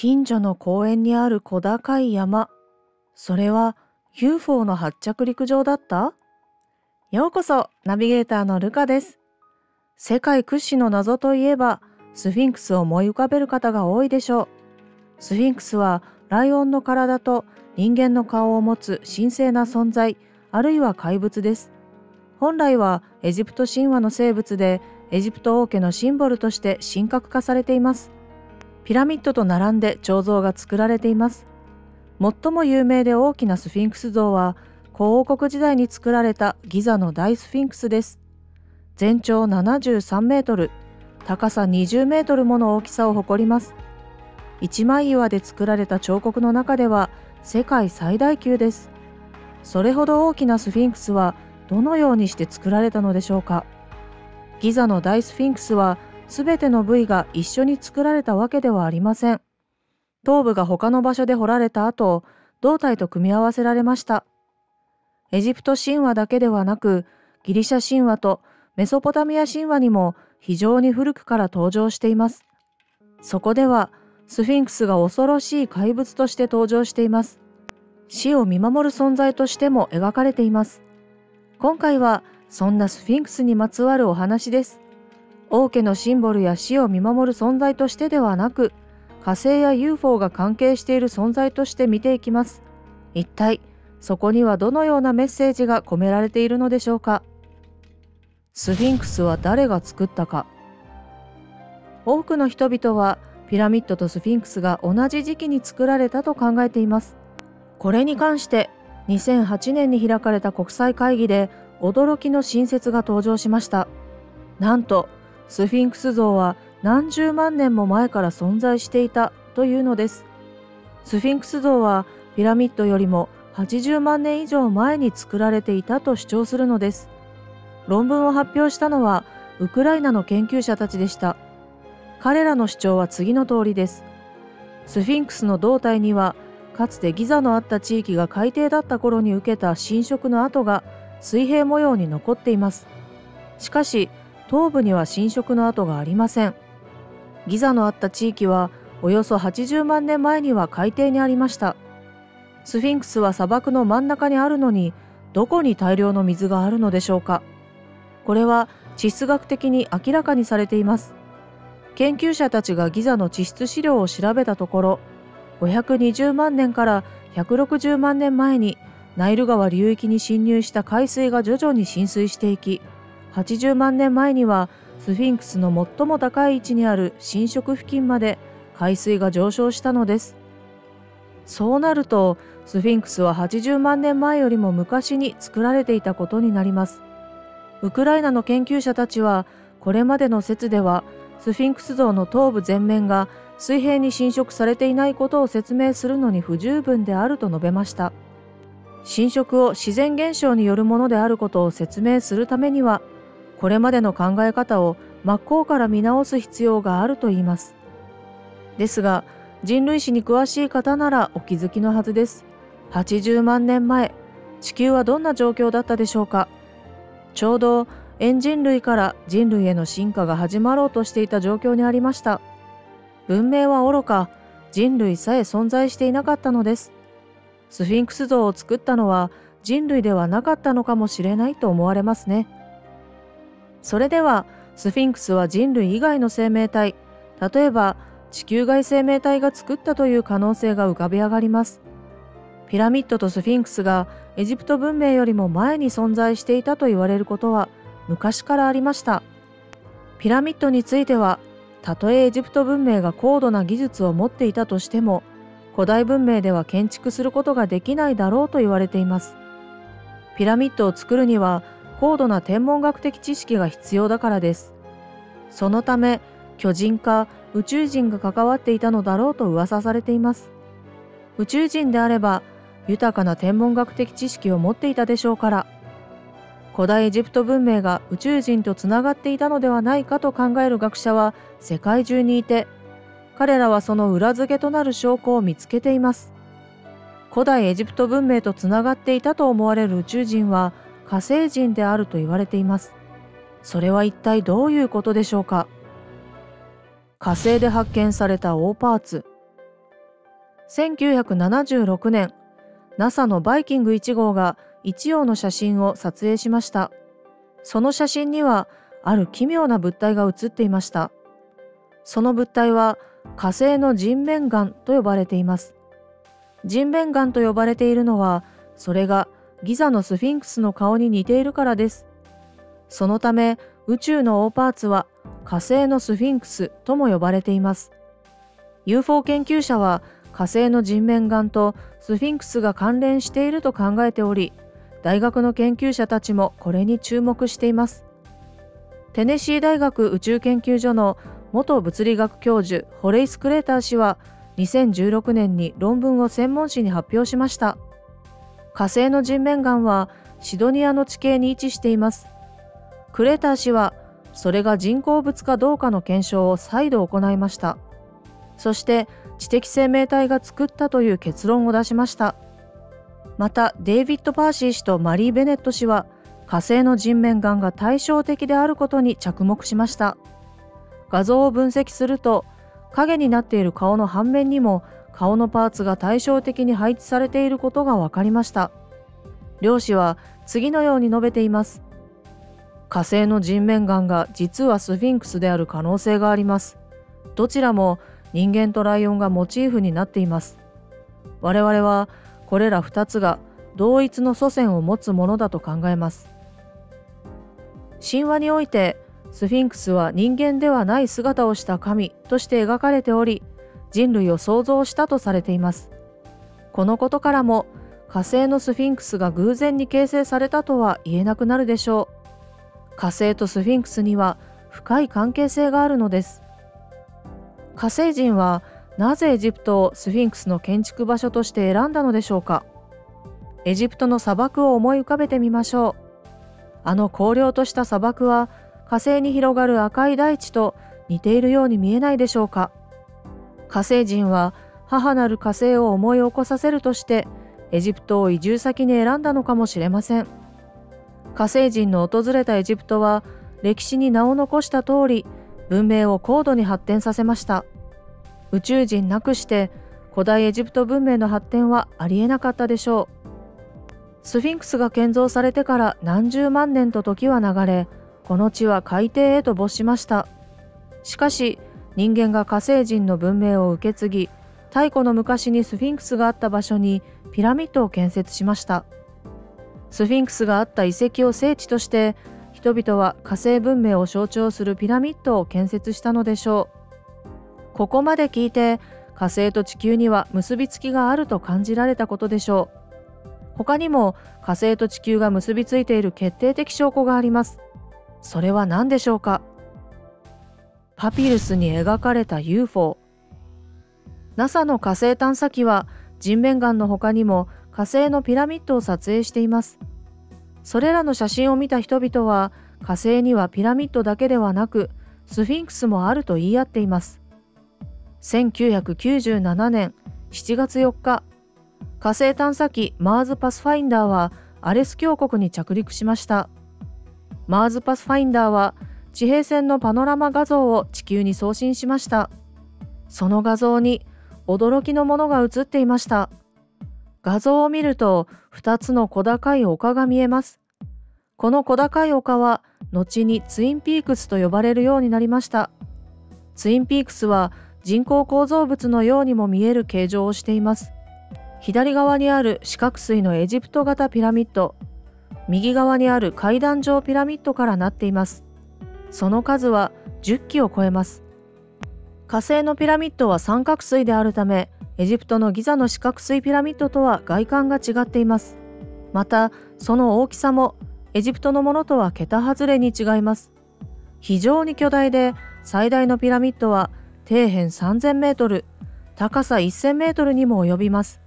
近所の公園にある小高い山。それは UFO の発着陸場だった？ようこそ、ナビゲーターのルカです。世界屈指の謎といえば、スフィンクスを思い浮かべる方が多いでしょう。スフィンクスはライオンの体と人間の顔を持つ神聖な存在、あるいは怪物です。本来はエジプト神話の生物で、エジプト王家のシンボルとして神格化されています。ピラミッドと並んで彫像が作られています。最も有名で大きなスフィンクス像は、古王国時代に作られたギザの大スフィンクスです。全長73メートル、高さ20メートルもの大きさを誇ります。一枚岩で作られた彫刻の中では世界最大級です。それほど大きなスフィンクスはどのようにして作られたのでしょうか。ギザの大スフィンクスはすべての部位が一緒に作られたわけではありません。頭部が他の場所で掘られた後、胴体と組み合わせられました。エジプト神話だけではなく、ギリシャ神話とメソポタミア神話にも非常に古くから登場しています。そこでは、スフィンクスが恐ろしい怪物として登場しています。死を見守る存在としても描かれています。今回はそんなスフィンクスにまつわるお話です。王家のシンボルや死を見守る存在としてではなく、火星や UFO が関係している存在として見ていきます。一体そこにはどのようなメッセージが込められているのでしょうか。スフィンクスは誰が作ったか。多くの人々はピラミッドとスフィンクスが同じ時期に作られたと考えています。これに関して2008年に開かれた国際会議で驚きの新説が登場しました。なんとスフィンクス像は何十万年も前から存在していたというのです。スフィンクス像はピラミッドよりも80万年以上前に作られていたと主張するのです。論文を発表したのはウクライナの研究者たちでした。彼らの主張は次の通りです。スフィンクスの胴体にはかつてギザのあった地域が海底だった頃に受けた侵食の跡が水平模様に残っています。しかし東部には侵食の跡がありません。ギザのあった地域はおよそ80万年前には海底にありました。スフィンクスは砂漠の真ん中にあるのにどこに大量の水があるのでしょうか。これは地質学的に明らかにされています。研究者たちがギザの地質資料を調べたところ520万年から160万年前にナイル川流域に侵入した海水が徐々に浸水していき80万年前にはスフィンクスの最も高い位置にある侵食付近まで海水が上昇したのですそうなるとスフィンクスは80万年前よりも昔に作られていたことになります。ウクライナの研究者たちはこれまでの説ではスフィンクス像の頭部全面が水平に侵食されていないことを説明するのに不十分であると述べました。侵食を自然現象によるものであることを説明するためにはこれまでの考え方を真っ向から見直す必要があると言います。ですが人類史に詳しい方ならお気づきのはずです。80万年前、地球はどんな状況だったでしょうかちょうど猿人類から人類への進化が始まろうとしていた状況にありました。文明は愚か、人類さえ存在していなかったのです。スフィンクス像を作ったのは人類ではなかったのかもしれないと思われますね。それでは、スフィンクスは人類以外の生命体、例えば地球外生命体が作ったという可能性が浮かび上がります。ピラミッドとスフィンクスがエジプト文明よりも前に存在していたと言われることは昔からありました。ピラミッドについては、たとえエジプト文明が高度な技術を持っていたとしても、古代文明では建築することができないだろうと言われています。ピラミッドを作るには高度な天文学的知識が必要だからです。そのため、巨人か宇宙人が関わっていたのだろうと噂されています。宇宙人であれば豊かな天文学的知識を持っていたでしょうから、古代エジプト文明が宇宙人とつながっていたのではないかと考える学者は世界中にいて、彼らはその裏付けとなる証拠を見つけています。古代エジプト文明とつながっていたと思われる宇宙人は火星人であると言われています。それは一体どういうことでしょうか？火星で発見された大パーツ。1976年 NASA のバイキング1号が一葉の写真を撮影しました。その写真にはある奇妙な物体が写っていました。その物体は火星の人面岩と呼ばれています。人面岩と呼ばれているのはそれがギザのスフィンクスの顔に似ているからです。そのため宇宙の大パーツは火星のスフィンクスとも呼ばれています。UFO 研究者は火星の人面岩とスフィンクスが関連していると考えており大学の研究者たちもこれに注目しています。テネシー大学宇宙研究所の元物理学教授ホレイス・クレーター氏は2016年に論文を専門誌に発表しました。火星の人面岩はシドニアの地形に位置しています。クレーター氏はそれが人工物かどうかの検証を再度行いました。そして知的生命体が作ったという結論を出しました。またデイビッド・パーシー氏とマリー・ベネット氏は火星の人面岩が対照的であることに着目しました。画像を分析すると影になっている顔の反面にも顔のパーツが対照的に配置されていることが分かりました。漁師は次のように述べています。火星の人面岩が実はスフィンクスである可能性があります。どちらも人間とライオンがモチーフになっています。我々はこれら2つが同一の祖先を持つものだと考えます。神話においてスフィンクスは人間ではない姿をした神として描かれており人類を創造したとされています。このことからも火星のスフィンクスが偶然に形成されたとは言えなくなるでしょう。火星とスフィンクスには深い関係性があるのです。火星人はなぜエジプトをスフィンクスの建築場所として選んだのでしょうか。エジプトの砂漠を思い浮かべてみましょう。あの荒涼とした砂漠は火星に広がる赤い大地と似ているように見えないでしょうか。火星人は母なる火星を思い起こさせるとしてエジプトを移住先に選んだのかもしれません。火星人の訪れたエジプトは歴史に名を残した通り文明を高度に発展させました。宇宙人なくして古代エジプト文明の発展はありえなかったでしょう。スフィンクスが建造されてから何十万年と時は流れこの地は海底へと没しました。しかし人間が火星人の文明を受け継ぎ太古の昔にスフィンクスがあった場所にピラミッドを建設しました。スフィンクスがあった遺跡を聖地として人々は火星文明を象徴するピラミッドを建設したのでしょう。ここまで聞いて火星と地球には結びつきがあると感じられたことでしょう。他にも火星と地球が結びついている決定的証拠があります。それは何でしょうか？パピルスに描かれた UFO NASA の火星探査機は人面岩の他にも火星のピラミッドを撮影しています。それらの写真を見た人々は火星にはピラミッドだけではなくスフィンクスもあると言い合っています。1997年7月4日火星探査機マーズパスファインダーはアレス峡谷に着陸しました。マーズパスファインダーは地平線のパノラマ画像を地球に送信しましたその画像に驚きのものが映っていました画像を見ると2つの小高い丘が見えます。この小高い丘は後にツインピークスと呼ばれるようになりました。ツインピークスは人工構造物のようにも見える形状をしています。左側にある四角錐のエジプト型ピラミッド、右側にある階段状ピラミッドからなっています。その数は10基を超えます。火星のピラミッドは三角錐であるため、エジプトのギザの四角錐ピラミッドとは外観が違っています。また、その大きさもエジプトのものとは桁外れに違います。非常に巨大で最大のピラミッドは底辺3000メートル、高さ1000メートルにも及びます。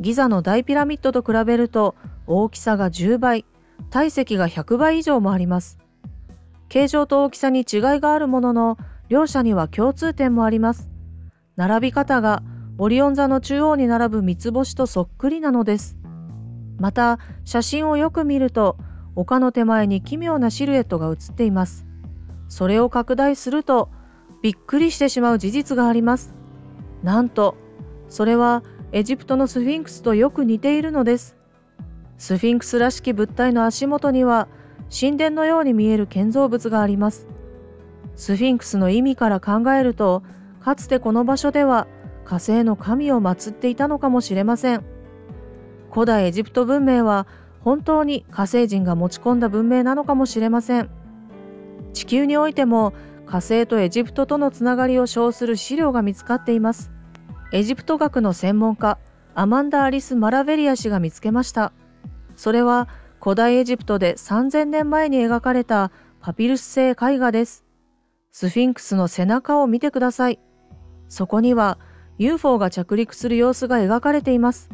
ギザの大ピラミッドと比べると大きさが10倍、体積が100倍以上もあります。形状と大きさに違いがあるものの、両者には共通点もあります。並び方がオリオン座の中央に並ぶ三つ星とそっくりなのです。また、写真をよく見ると、丘の手前に奇妙なシルエットが写っています。それを拡大すると、びっくりしてしまう事実があります。なんと、それはエジプトのスフィンクスとよく似ているのですスフィンクスらしき物体の足元には神殿のように見える建造物があります。スフィンクスの意味から考えるとかつてこの場所では火星の神を祀っていたのかもしれません。古代エジプト文明は本当に火星人が持ち込んだ文明なのかもしれません。地球においても火星とエジプトとのつながりを称する資料が見つかっています。エジプト学の専門家アマンダ・アリス・マラベリア氏が見つけました。それは古代エジプトで3000年前に描かれたパピルス製絵画です。スフィンクスの背中を見てください。そこには UFO が着陸する様子が描かれています。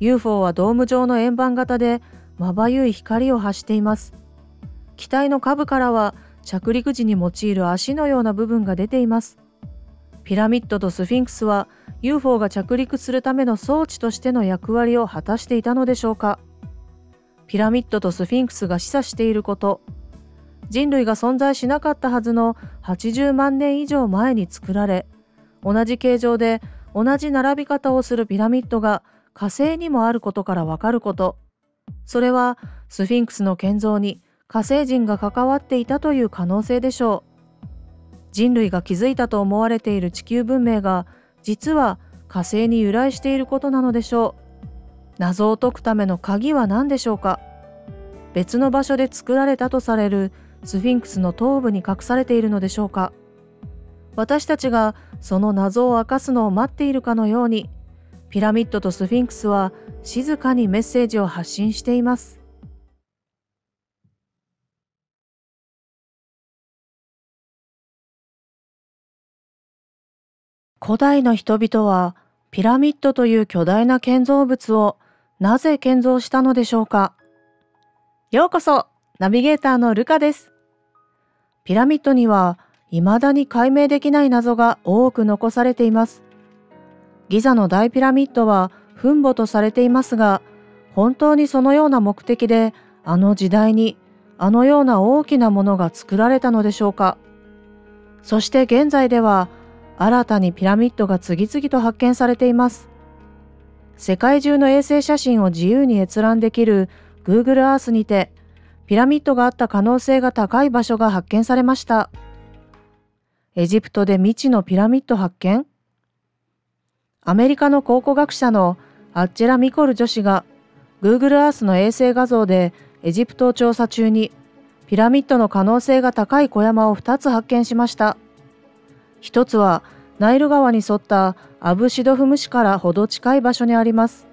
UFO はドーム状の円盤型でまばゆい光を発しています。機体の下部からは着陸時に用いる足のような部分が出ています。ピラミッドとスフィンクスは UFO が着陸するための装置としての役割を果たしていたのでしょうか。ピラミッドとスフィンクスが示唆していること。人類が存在しなかったはずの80万年以上前に作られ同じ形状で同じ並び方をするピラミッドが火星にもあることからわかること。それはスフィンクスの建造に火星人が関わっていたという可能性でしょう。人類が築いたと思われている地球文明が実は火星に由来していることなのでしょう。謎を解くための鍵は何でしょうか？別の場所で作られたとされるスフィンクスの頭部に隠されているのでしょうか？私たちがその謎を明かすのを待っているかのようにピラミッドとスフィンクスは静かにメッセージを発信しています。古代の人々はピラミッドという巨大な建造物をなぜ建造したのでしょうか？ようこそナビゲーターのルカです。ピラミッドには未だに解明できない謎が多く残されています。ギザの大ピラミッドは墳墓とされていますが、本当にそのような目的であの時代にあのような大きなものが作られたのでしょうか。そして現在では新たにピラミッドが次々と発見されています。世界中の衛星写真を自由に閲覧できる Google Earth にてピラミッドがあった可能性が高い場所が発見されました。エジプトで未知のピラミッド発見？アメリカの考古学者のアッチェラ・ミコル女子が Google Earth の衛星画像でエジプトを調査中にピラミッドの可能性が高い小山を2つ発見しました。一つはナイル川に沿ったアブシドフム市からほど近い場所にあります。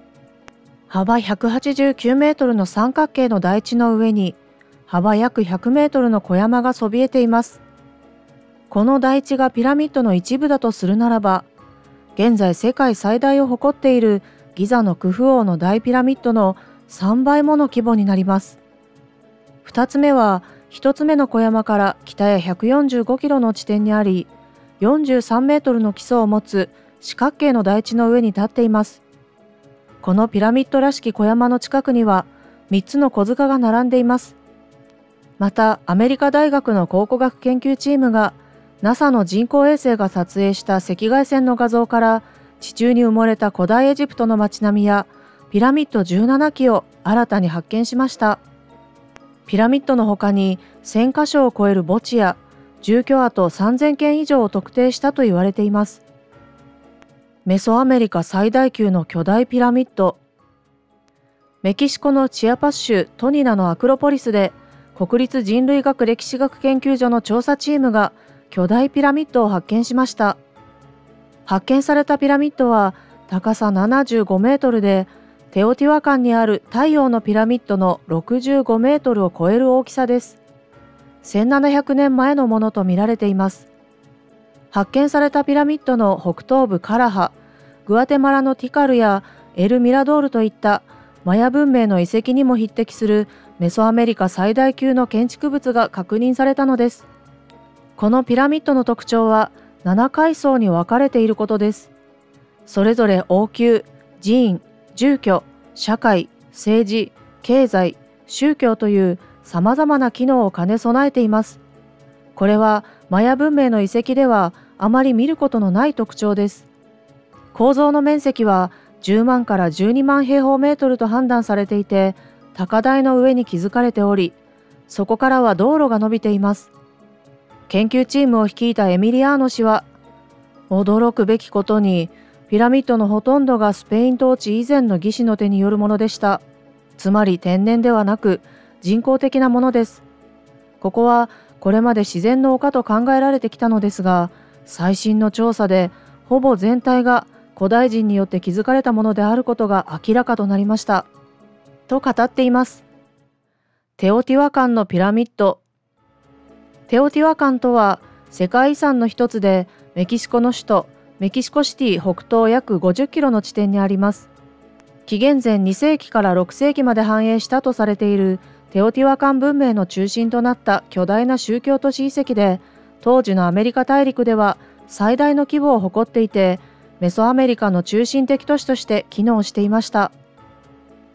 幅189メートルの三角形の台地の上に幅約100メートルの小山がそびえています。この台地がピラミッドの一部だとするならば、現在世界最大を誇っているギザのクフ王の大ピラミッドの3倍もの規模になります。2つ目は1つ目の小山から北へ145キロの地点にあり、43メートルの基礎を持つ四角形の台地の上に立っています。このピラミッドらしき小山の近くには3つの小塚が並んでいます。また、アメリカ大学の考古学研究チームが NASA の人工衛星が撮影した赤外線の画像から地中に埋もれた古代エジプトの街並みやピラミッド17基を新たに発見しましたピラミッドの他に1000箇所を超える墓地や住居跡3000件以上を特定したと言われていますメソアメリカ最大級の巨大ピラミッドメキシコのチアパス州トニナのアクロポリスで国立人類学歴史学研究所の調査チームが巨大ピラミッドを発見しました。発見されたピラミッドは高さ75メートルで、テオティワカンにある太陽のピラミッドの65メートルを超える大きさです。1700年前のものとみられています。発見されたピラミッドの北東部カラハ、グアテマラのティカルやエル・ミラドールといったマヤ文明の遺跡にも匹敵するメソアメリカ最大級の建築物が確認されたのです。このピラミッドの特徴は7階層に分かれていることです。それぞれ王宮、寺院、住居、社会、政治、経済、宗教という様々な機能を兼ね備えています。これはマヤ文明の遺跡ではあまり見ることのない特徴です。構造の面積は10万から12万平方メートルと判断されていて高台の上に築かれておりそこからは道路が伸びています研究チームを率いたエミリアーノ氏は驚くべきことにピラミッドのほとんどがスペイン統治以前の義士の手によるものでしたつまり天然ではなく人工的なものです。ここはこれまで自然の丘と考えられてきたのですが最新の調査でほぼ全体が古代人によって築かれたものであることが明らかとなりました。と語っています。テオティワカンのピラミッド。テオティワカンとは世界遺産の一つでメキシコの首都メキシコシティ北東約50キロの地点にあります。紀元前2世紀から6世紀まで繁栄したとされているテオティワカン文明の中心となった巨大な宗教都市遺跡で当時のアメリカ大陸では最大の規模を誇っていてメソアメリカの中心的都市として機能していました。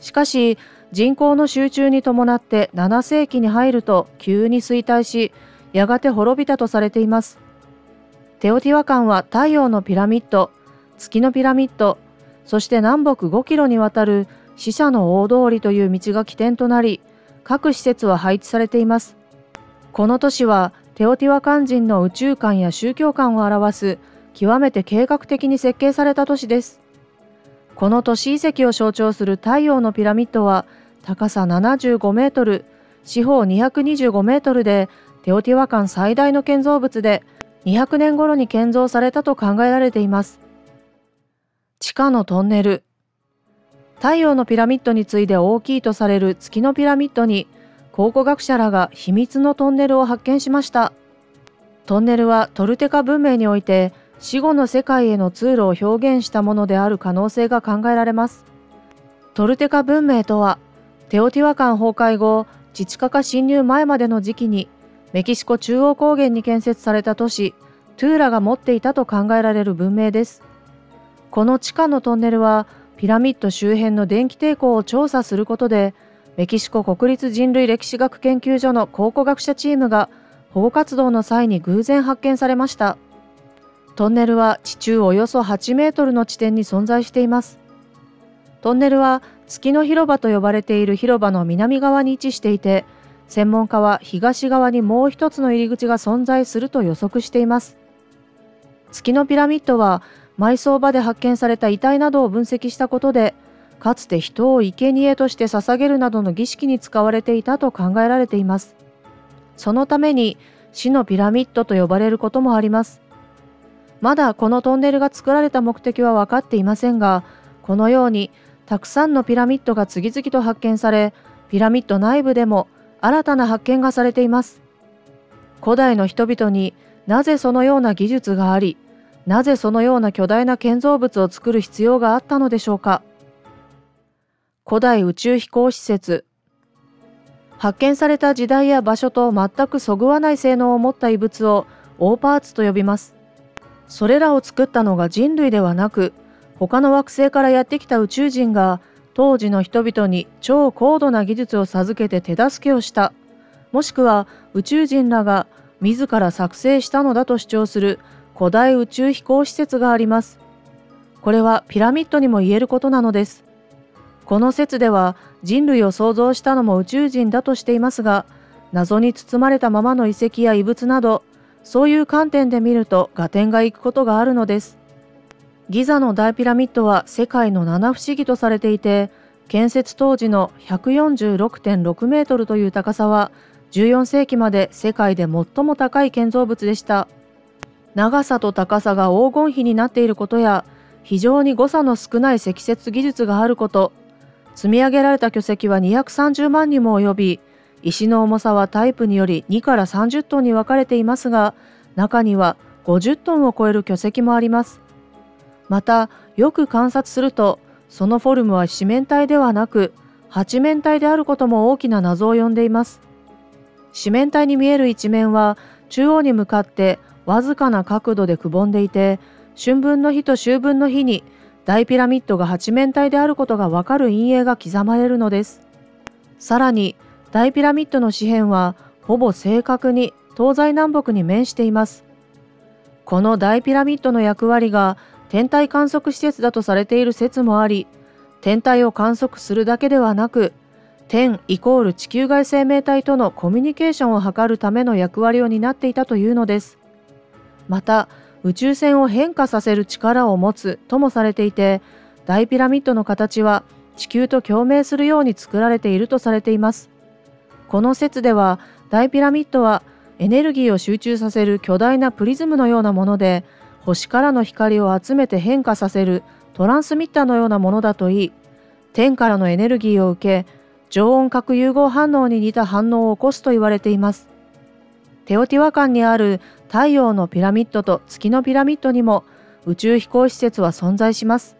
しかし人口の集中に伴って7世紀に入ると急に衰退しやがて滅びたとされています。テオティワカンは太陽のピラミッド月のピラミッドそして南北5キロにわたる死者の大通りという道が起点となり各施設は配置されています。この都市はテオティワカン人の宇宙観や宗教観を表す極めて計画的に設計された都市です。この都市遺跡を象徴する太陽のピラミッドは高さ75メートル四方225メートルでテオティワカン最大の建造物で200年頃に建造されたと考えられています。地下のトンネル太陽のピラミッドに次いで大きいとされる月のピラミッドに考古学者らが秘密のトンネルを発見しました。トンネルはトルテカ文明において死後の世界への通路を表現したものである可能性が考えられます。トルテカ文明とはテオティワカン崩壊後チチカカ侵入前までの時期にメキシコ中央高原に建設された都市トゥーラが持っていたと考えられる文明です。この地下のトンネルはピラミッド周辺の電気抵抗を調査することでメキシコ国立人類歴史学研究所の考古学者チームが保護活動の際に偶然発見されました。トンネルは地中およそ8メートルの地点に存在しています。トンネルは月の広場と呼ばれている広場の南側に位置していて専門家は東側にもう一つの入り口が存在すると予測しています。月のピラミッドは埋葬場で発見された遺体などを分析したことでかつて人を生贄として捧げるなどの儀式に使われていたと考えられています。そのために死のピラミッドと呼ばれることもあります。まだこのトンネルが作られた目的は分かっていませんがこのようにたくさんのピラミッドが次々と発見されピラミッド内部でも新たな発見がされています。古代の人々になぜそのような技術がありなぜそのような巨大な建造物を作る必要があったのでしょうか？古代宇宙飛行施設。発見された時代や場所と全くそぐわない性能を持った遺物をオーパーツと呼びます。それらを作ったのが人類ではなく他の惑星からやってきた宇宙人が当時の人々に超高度な技術を授けて手助けをした。もしくは宇宙人らが自ら作成したのだと主張する古代宇宙飛行施設があります。これはピラミッドにも言えることなのです。この説では人類を創造したのも宇宙人だとしていますが、謎に包まれたままの遺跡や遺物など、そういう観点で見ると合点がいくことがあるのです。ギザの大ピラミッドは世界の七不思議とされていて、建設当時の146.6メートルという高さは、14世紀まで世界で最も高い建造物でした。長さと高さが黄金比になっていることや非常に誤差の少ない積雪技術があること。積み上げられた巨石は230万にも及び石の重さはタイプにより2から30トンに分かれていますが中には50トンを超える巨石もあります。またよく観察するとそのフォルムは四面体ではなく八面体であることも大きな謎を呼んでいます。四面体に見える一面は中央に向かってわずかな角度でくぼんでいて春分の日と秋分の日に大ピラミッドが八面体であることがわかる陰影が刻まれるのです。さらに大ピラミッドの四辺はほぼ正確に東西南北に面しています。この大ピラミッドの役割が天体観測施設だとされている説もあり天体を観測するだけではなく天イコール地球外生命体とのコミュニケーションを図るための役割を担っていたというのですまた宇宙船を変化させる力を持つともされていて大ピラミッドの形は地球と共鳴するように作られているとされています。この説では大ピラミッドはエネルギーを集中させる巨大なプリズムのようなもので星からの光を集めて変化させるトランスミッターのようなものだといい。天からのエネルギーを受け常温核融合反応に似た反応を起こすと言われています。テオティワカンにある太陽のピラミッドと月のピラミッドにも宇宙飛行施設は存在します。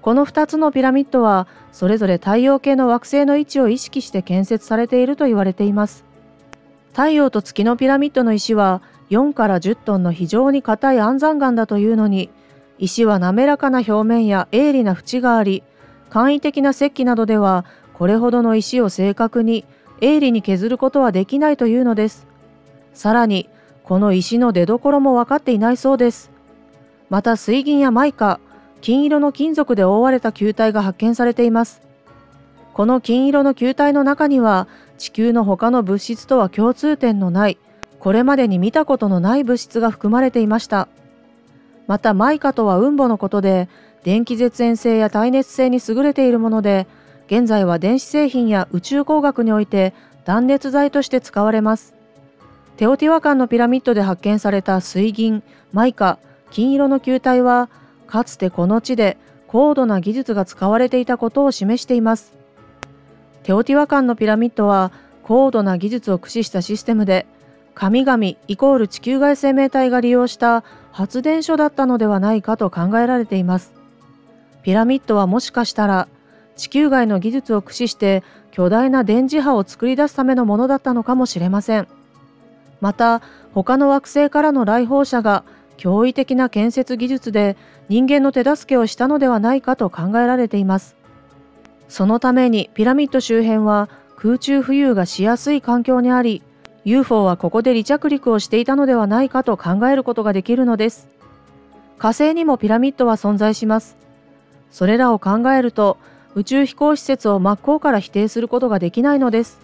この2つのピラミッドはそれぞれ太陽系の惑星の位置を意識して建設されていると言われています。太陽と月のピラミッドの石は4から10トンの非常に硬い安山岩だというのに石は滑らかな表面や鋭利な縁があり簡易的な石器などではこれほどの石を正確に鋭利に削ることはできないというのです。さらにこの石の出所も分かっていないそうです。また水銀やマイカ金色の金属で覆われた球体が発見されています。この金色の球体の中には地球の他の物質とは共通点のないこれまでに見たことのない物質が含まれていました。またマイカとは雲母のことで電気絶縁性や耐熱性に優れているもので現在は電子製品や宇宙工学において断熱材として使われます。テオティワカンのピラミッドで発見された水銀マイカ金色の球体はかつてこの地で高度な技術が使われていたことを示していますテオティワカンのピラミッドは高度な技術を駆使したシステムで神々イコール地球外生命体が利用した発電所だったのではないかと考えられています。ピラミッドはもしかしたら地球外の技術を駆使して巨大な電磁波を作り出すためのものだったのかもしれません。また他の惑星からの来訪者が驚異的な建設技術で人間の手助けをしたのではないかと考えられています。そのためにピラミッド周辺は空中浮遊がしやすい環境にあり UFO はここで離着陸をしていたのではないかと考えることができるのです。火星にもピラミッドは存在します。それらを考えると宇宙飛行施設を真っ向から否定することができないのです。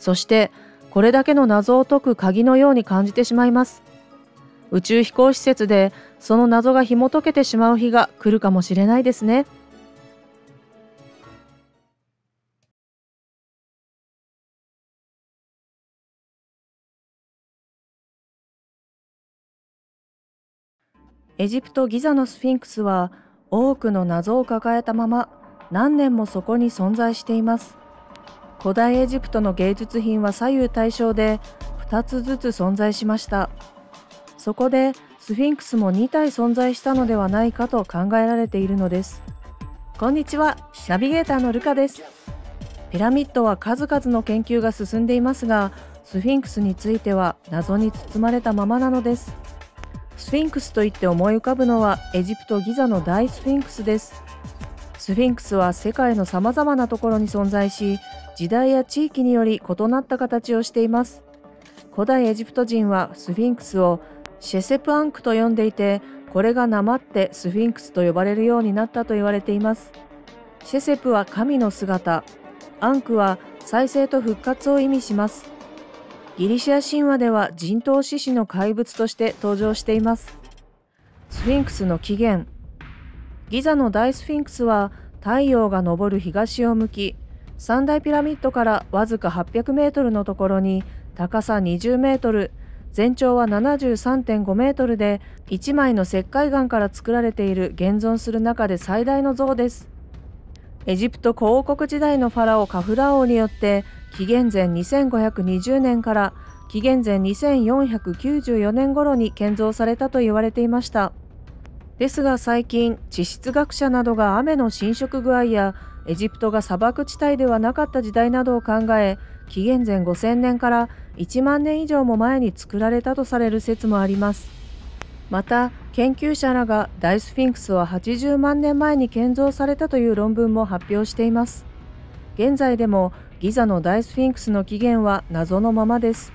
そしてこれだけの謎を解く鍵のように感じてしまいます宇宙飛行施設でその謎が紐解けてしまう日が来るかもしれないですね。エジプト・ギザのスフィンクスは多くの謎を抱えたまま何年もそこに存在しています古代エジプトの芸術品は左右対称で2つずつ存在しました。そこでスフィンクスも2体存在したのではないかと考えられているのです。こんにちはナビゲーターのルカです。ピラミッドは数々の研究が進んでいますがスフィンクスについては謎に包まれたままなのです。スフィンクスといって思い浮かぶのはエジプトギザの大スフィンクスです。スフィンクスは世界のさまざまなところに存在し時代や地域により異なった形をしています。古代エジプト人はスフィンクスをシェセプアンクと呼んでいてこれがなまってスフィンクスと呼ばれるようになったと言われています。シェセプは神の姿。アンクは再生と復活を意味します。ギリシア神話では人頭獅子の怪物として登場しています。スフィンクスの起源。ギザの大スフィンクスは太陽が昇る東を向き三大ピラミッドからわずか800メートルのところに高さ20メートル全長は73.5メートルで1枚の石灰岩から作られている現存する中で最大の像です。エジプト古王国時代のファラオカフラー王によって紀元前2520年から紀元前2494年頃に建造されたと言われていました。ですが最近、地質学者などが雨の侵食具合やエジプトが砂漠地帯ではなかった時代などを考え、紀元前5000年から1万年以上も前に作られたとされる説もあります。また、研究者らが大スフィンクスは80万年前に建造されたという論文も発表しています。現在でもギザの大スフィンクスの起源は謎のままです。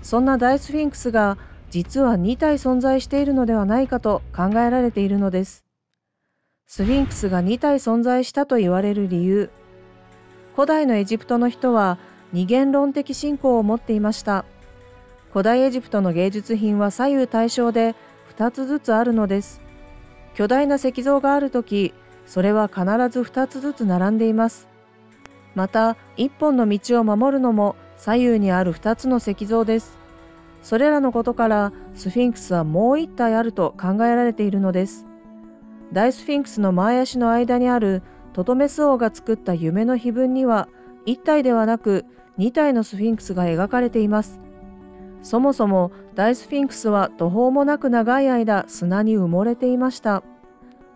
そんな大スフィンクスが実は2体存在しているのではないかと考えられているのです。スフィンクスが2体存在したと言われる理由。古代のエジプトの人は二元論的信仰を持っていました。古代エジプトの芸術品は左右対称で2つずつあるのです。巨大な石像がある時それは必ず2つずつ並んでいます。また一本の道を守るのも左右にある2つの石像です。それらのことからスフィンクスはもう1体あると考えられているのです大スフィンクスの前足の間にあるトトメス王が作った夢の碑文には1体ではなく2体のスフィンクスが描かれています。そもそも大スフィンクスは途方もなく長い間砂に埋もれていました。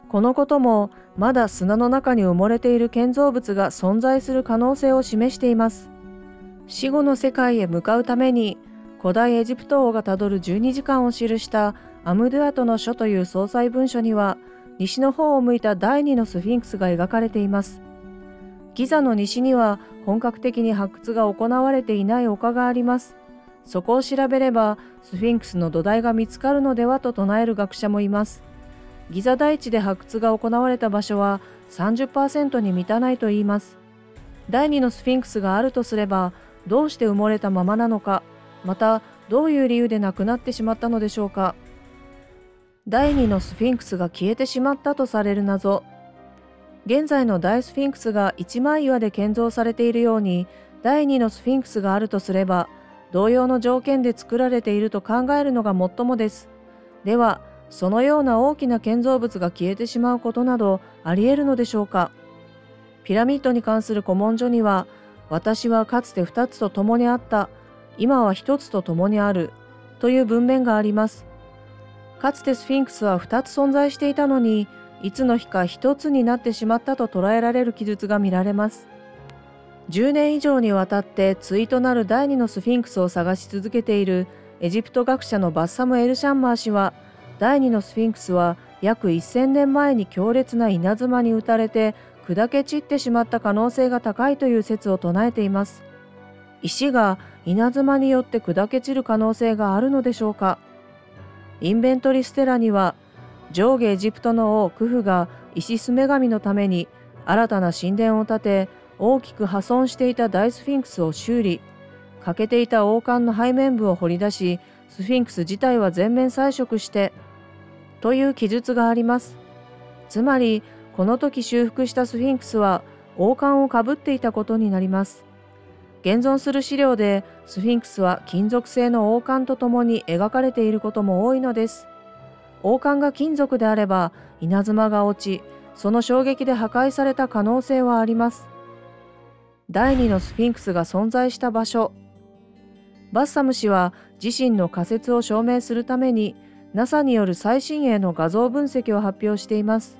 このこともまだ砂の中に埋もれている建造物が存在する可能性を示しています。死後の世界へ向かうために古代エジプト王がたどる12時間を記したアムドゥアトの書という総裁文書には西の方を向いた第二のスフィンクスが描かれています。ギザの西には本格的に発掘が行われていない丘があります。そこを調べればスフィンクスの土台が見つかるのではと唱える学者もいます。ギザ大地で発掘が行われた場所は30%に満たないと言います。第2のスフィンクスがあるとすればどうして埋もれたままなのか、またどういう理由でなくなってしまったのでしょうか？第2のスフィンクスが消えてしまったとされる謎。現在の大スフィンクスが一枚岩で建造されているように第2のスフィンクスがあるとすれば同様の条件で作られていると考えるのが最もです。ではそのような大きな建造物が消えてしまうことなどあり得るのでしょうか？ピラミッドに関する古文書には私はかつて2つと共にあった今は1つと共にあるという文面があります。かつてスフィンクスは2つ存在していたのにいつの日か1つになってしまったと捉えられる記述が見られます。10年以上にわたって対となる第2のスフィンクスを探し続けているエジプト学者のバッサム・エルシャンマー氏は第2のスフィンクスは約1000年前に強烈な稲妻に打たれて砕け散ってしまった可能性が高いという説を唱えています。石が稲妻によって砕け散る可能性があるのでしょうか。インベントリステラには上下エジプトの王クフが石スメ神のために新たな神殿を建て大きく破損していた大スフィンクスを修理。欠けていた王冠の背面部を掘り出しスフィンクス自体は全面彩色してという記述があります。つまりこの時修復したスフィンクスは王冠をかぶっていたことになります。現存する資料でスフィンクスは金属製の王冠とともに描かれていることも多いのです。王冠が金属であれば稲妻が落ち、その衝撃で破壊された可能性はあります。第2のスフィンクスが存在した場所。バッサム氏は自身の仮説を証明するために NASA による最新鋭の画像分析を発表しています。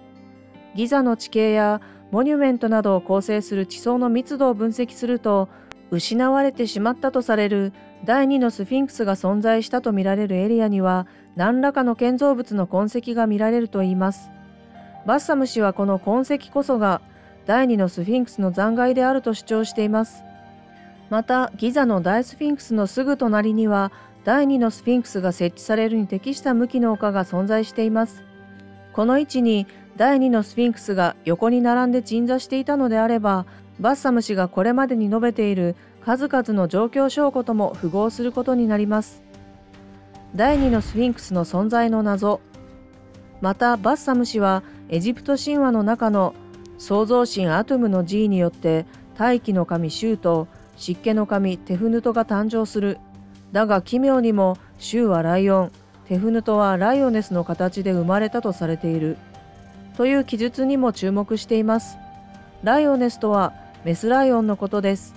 ギザの地形やモニュメントなどを構成する地層の密度を分析すると失われてしまったとされる第2のスフィンクスが存在したとみられるエリアには何らかの建造物の痕跡が見られるといいます。バッサム氏はこの痕跡こそが第2のスフィンクスの残骸であると主張しています。またギザの大スフィンクスのすぐ隣には第2のスフィンクスが設置されるに適した向きの丘が存在しています。この位置に第2のスフィンクスが横に並んで鎮座していたのであればバッサム氏がこれまでに述べている数々の状況証拠とも符合することになります。第2のスフィンクスの存在の謎。またバッサム氏はエジプト神話の中の創造神アトムの G によって大気の神シューと湿気の神テフヌトが誕生する。だが奇妙にもシューはライオンテフヌトはライオネスの形で生まれたとされている。という記述にも注目しています。ライオネスとはメスライオンのことです。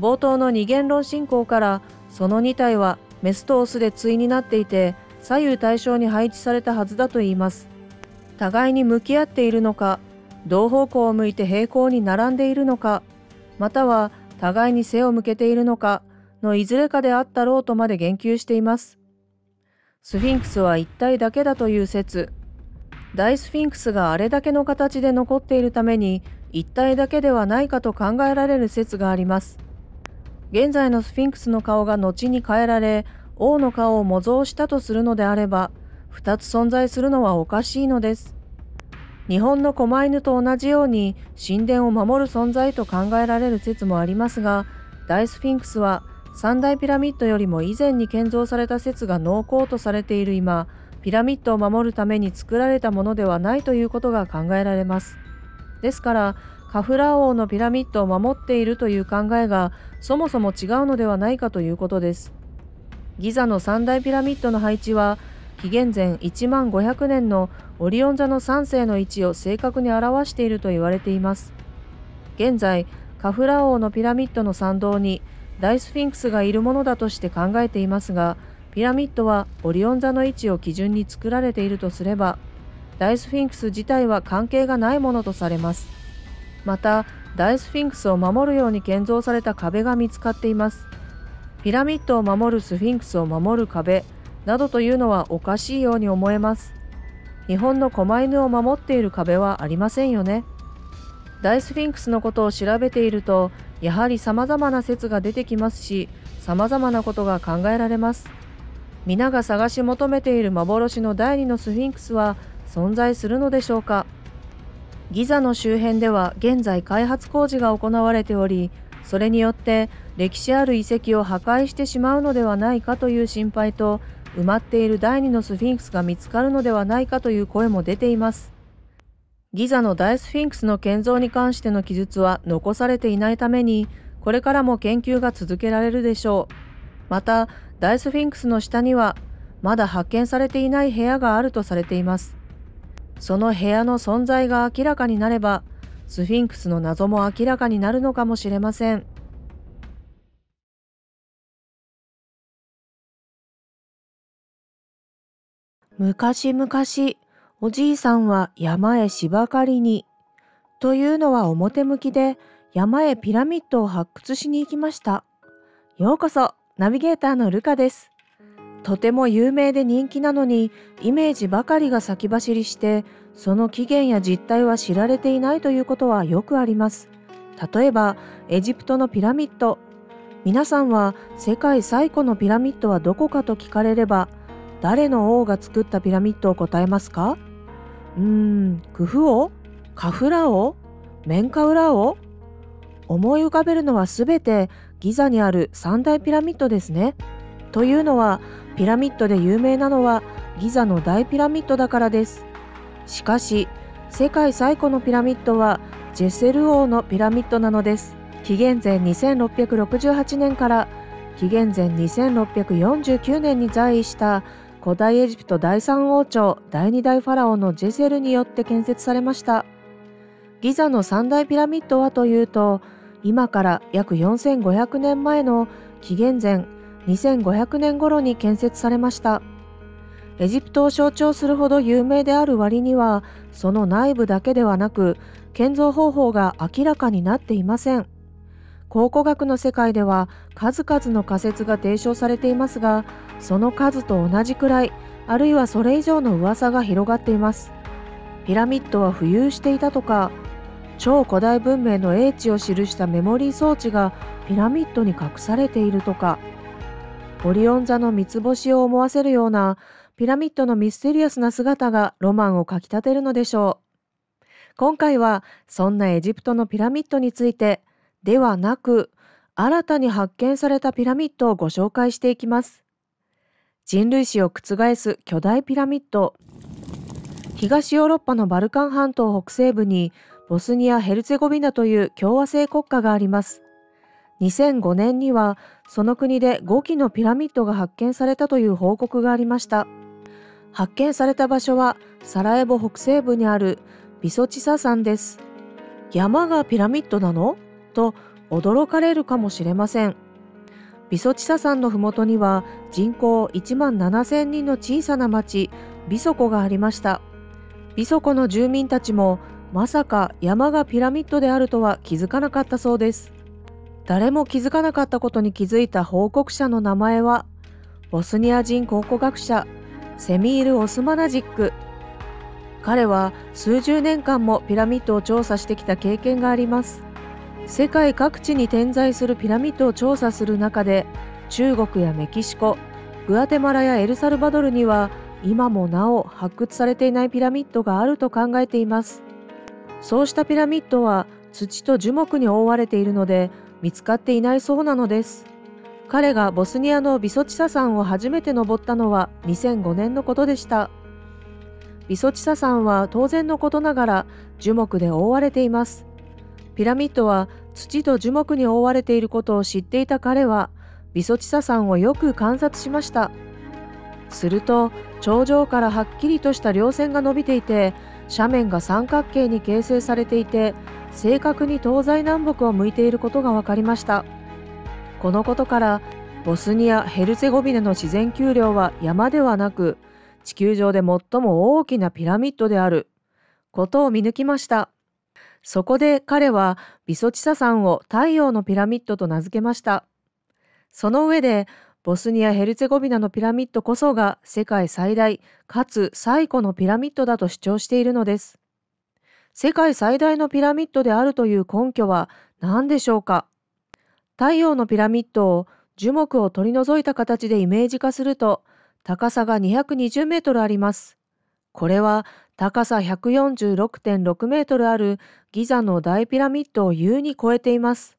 冒頭の二元論信仰からその2体はメスとオスで対になっていて左右対称に配置されたはずだといいます。互いに向き合っているのか、同方向を向いて平行に並んでいるのか、または互いに背を向けているのかのいずれかであったろうとまで言及しています。スフィンクスは一体だけだという説。大スフィンクスがあれだけの形で残っているために一体だけではないかと考えられる説があります。現在のスフィンクスの顔が後に変えられ、王の顔を模造したとするのであれば2つ存在するのはおかしいのです日本の狛犬と同じように神殿を守る存在と考えられる説もありますが大スフィンクスは三大ピラミッドよりも以前に建造された説が濃厚とされている今ピラミッドを守るために作られたものではないということが考えられますですからカフラー王のピラミッドを守っているという考えがそもそも違うのではないかということです。ギザの三大ピラミッドの配置は紀元前1万500年のオリオン座の3世の位置を正確に表していると言われています。現在カフラー王のピラミッドの参道に大スフィンクスがいるものだとして考えていますがピラミッドはオリオン座の位置を基準に作られているとすれば大スフィンクス自体は関係がないものとされます。また大スフィンクスを守るように建造された壁が見つかっています。ピラミッドを守るスフィンクスを守る壁などというのはおかしいように思えます。日本の狛犬を守っている壁はありませんよね。大スフィンクスのことを調べているとやはり様々な説が出てきますし様々なことが考えられます。皆が探し求めている幻の第二のスフィンクスは存在するのでしょうか？ギザの周辺では現在開発工事が行われておりそれによって歴史ある遺跡を破壊してしまうのではないかという心配と埋まっている第二のスフィンクスが見つかるのではないかという声も出ています。ギザの大スフィンクスの建造に関しての記述は残されていないためにこれからも研究が続けられるでしょう。また大スフィンクスの下にはまだ発見されていない部屋があるとされています。その部屋の存在が明らかになれば、スフィンクスの謎も明らかになるのかもしれません。昔々、おじいさんは山へ芝刈りに、というのは表向きで山へピラミッドを発掘しに行きました。ようこそ、ナビゲーターのルカです。とても有名で人気なのにイメージばかりが先走りしてその起源や実態は知られていないということはよくあります。例えばエジプトのピラミッド。皆さんは世界最古のピラミッドはどこかと聞かれれば誰の王が作ったピラミッドを答えますか？うーん、クフ王？カフラ王？メンカウラ王？思い浮かべるのはすべてギザにある三大ピラミッドですね。というのはピラミッドで有名なのはギザの大ピラミッドだからです。しかし、世界最古のピラミッドはジェセル王のピラミッドなのです。紀元前2668年から紀元前2649年に在位した古代エジプト第三王朝第二代ファラオのジェセルによって建設されました。ギザの三大ピラミッドはというと、今から約4500年前の紀元前2500年頃に建設されました。エジプトを象徴するほど有名である割には、その内部だけではなく、建造方法が明らかになっていません。考古学の世界では数々の仮説が提唱されていますが、その数と同じくらい、あるいはそれ以上の噂が広がっています。ピラミッドは浮遊していたとか、超古代文明の英知を記したメモリー装置がピラミッドに隠されているとか、オリオン座の三つ星を思わせるようなピラミッドのミステリアスな姿がロマンをかきたてるのでしょう。今回はそんなエジプトのピラミッドについてではなく新たに発見されたピラミッドをご紹介していきます。人類史を覆す巨大ピラミッド。東ヨーロッパのバルカン半島北西部にボスニア・ヘルツェゴビナという共和制国家があります。2005年にはその国で5基のピラミッドが発見されたという報告がありました。発見された場所はサラエボ北西部にあるビソチサ山です。山がピラミッドなの？と驚かれるかもしれません。ビソチサ山の麓には人口1万7000人の小さな町ビソコがありました。ビソコの住民たちもまさか山がピラミッドであるとは気づかなかったそうです。誰も気づかなかったことに気づいた報告者の名前は、ボスニア人考古学者、セミール・オスマナジック。彼は数十年間もピラミッドを調査してきた経験があります。世界各地に点在するピラミッドを調査する中で、中国やメキシコ、グアテマラやエルサルバドルには今もなお発掘されていないピラミッドがあると考えていますそうしたピラミッドは土と樹木に覆われているので見つかっていないそうなのです。彼がボスニアのビソチサ山を初めて登ったのは2005年のことでした。ビソチサ山は当然のことながら樹木で覆われています。ピラミッドは土と樹木に覆われていることを知っていた彼はビソチサ山をよく観察しました。すると頂上からはっきりとした稜線が伸びていて斜面が三角形に形成されていて正確に東西南北を向いていることが分かりました。このことからボスニア・ヘルツェゴビナの自然丘陵は山ではなく地球上で最も大きなピラミッドである。ことを見抜きました。そこで彼はビソチサ山を太陽のピラミッドと名付けました。その上でボスニア・ヘルツェゴビナのピラミッドこそが世界最大かつ最古のピラミッドだと主張しているのです。世界最大のピラミッドであるという根拠は何でしょうか？太陽のピラミッドを樹木を取り除いた形でイメージ化すると高さが220メートルあります。これは高さ146.6メートルあるギザの大ピラミッドを優に超えています。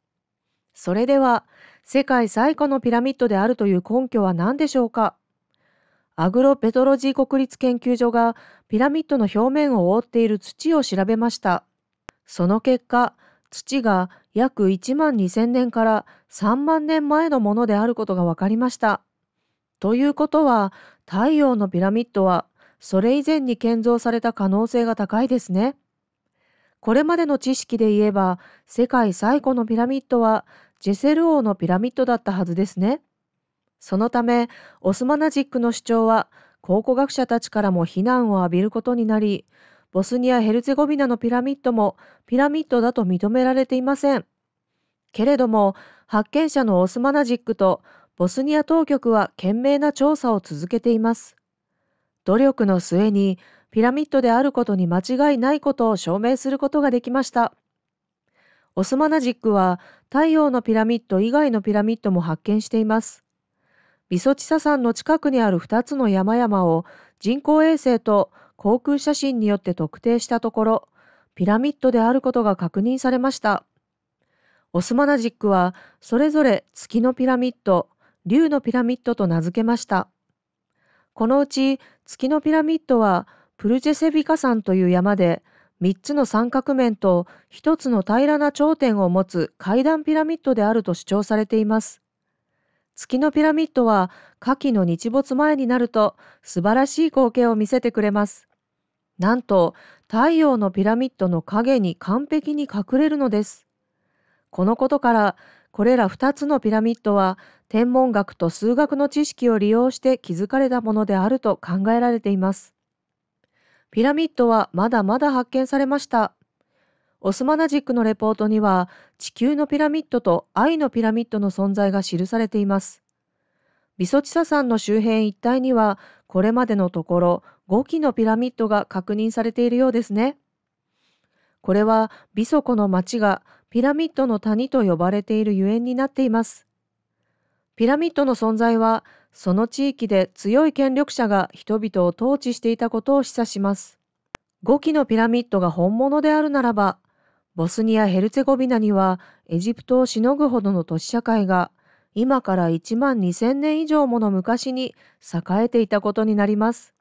それでは世界最古のピラミッドであるという根拠は何でしょうか？アグロペトロジー国立研究所がピラミッドの表面を覆っている土を調べました。その結果、土が約1万2000年から3万年前のものであることが分かりました。ということは、太陽のピラミッドはそれ以前に建造された可能性が高いですね。これまでの知識で言えば、世界最古のピラミッドはジェセル王のピラミッドだったはずですね。そのため、オスマナジックの主張は、考古学者たちからも非難を浴びることになり、ボスニア・ヘルツェゴビナのピラミッドもピラミッドだと認められていません。けれども、発見者のオスマナジックとボスニア当局は懸命な調査を続けています。努力の末にピラミッドであることに間違いないことを証明することができました。オスマナジックは太陽のピラミッド以外のピラミッドも発見しています。ビソチサ山の近くにある2つの山々を人工衛星と航空写真によって特定したところ、ピラミッドであることが確認されました。オスマナジックはそれぞれ月のピラミッド、竜のピラミッドと名付けました。このうち月のピラミッドはプルジェセビカ山という山で3つの三角面と1つの平らな頂点を持つ階段ピラミッドであると主張されています。月のピラミッドは夏季の日没前になると素晴らしい光景を見せてくれます。なんと太陽のピラミッドの影に完璧に隠れるのです。このことからこれら2つのピラミッドは天文学と数学の知識を利用して築かれたものであると考えられています。ピラミッドはまだまだ発見されました。オスマナジックのレポートには地球のピラミッドと愛のピラミッドの存在が記されています。ビソチサ山の周辺一帯にはこれまでのところ5基のピラミッドが確認されているようですね。これはビソコの町がピラミッドの谷と呼ばれているゆえんになっています。ピラミッドの存在はその地域で強い権力者が人々を統治していたことを示唆します。5基のピラミッドが本物であるならば、ボスニア・ヘルツェゴビナにはエジプトをしのぐほどの都市社会が今から1万2000年以上もの昔に栄えていたことになります。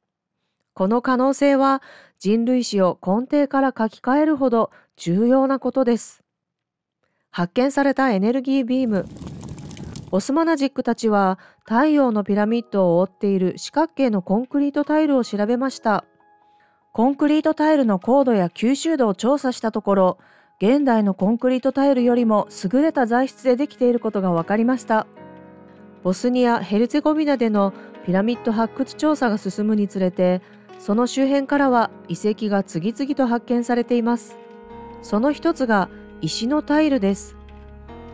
この可能性は人類史を根底から書き換えるほど重要なことです。発見されたエネルギービーム。オスマナジックたちは太陽のピラミッドを覆っている四角形のコンクリートタイルを調べました。コンクリートタイルの高度や吸収度を調査したところ、現代のコンクリートタイルよりも優れた材質でできていることが分かりました。ボスニア・ヘルツェゴビナでのピラミッド発掘調査が進むにつれて、その周辺からは遺跡が次々と発見されています。その一つが石のタイルです。